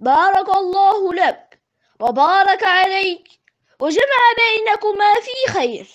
بارك الله لك وبارك عليك وجمع بينكما في خير.